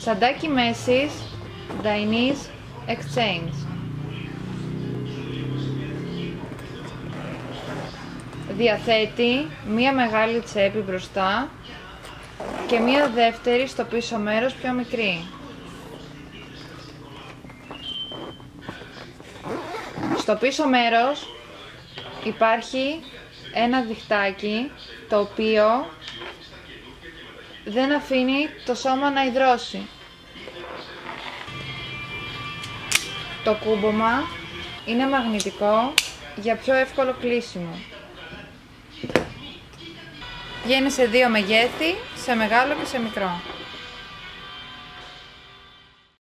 Τσαντάκι μέσης Dainese Exchange Διαθέτει μία μεγάλη τσέπη μπροστά και μία δεύτερη στο πίσω μέρος πιο μικρή. Στο πίσω μέρος υπάρχει ένα διχτάκι το οποίο δεν αφήνει το σώμα να υδρώσει. Το κούμπομα είναι μαγνητικό για πιο εύκολο κλείσιμο. Βγαίνει σε δύο μεγέθη, σε μεγάλο και σε μικρό.